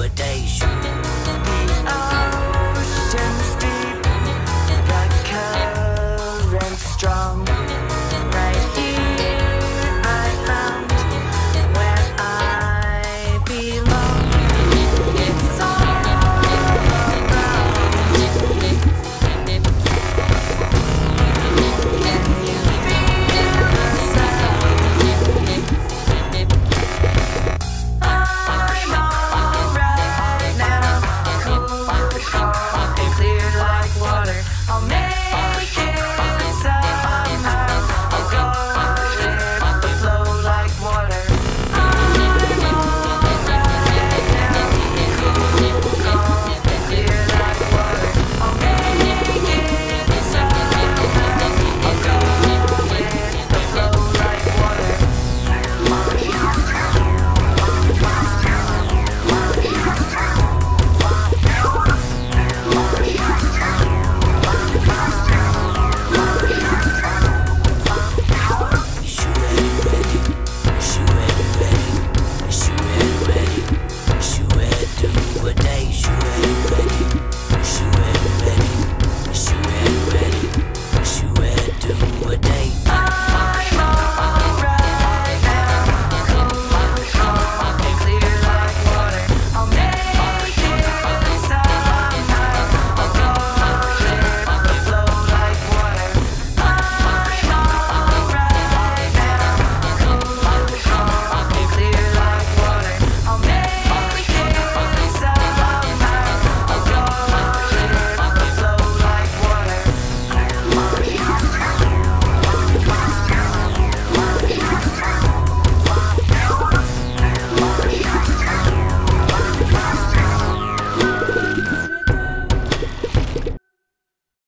nowadays.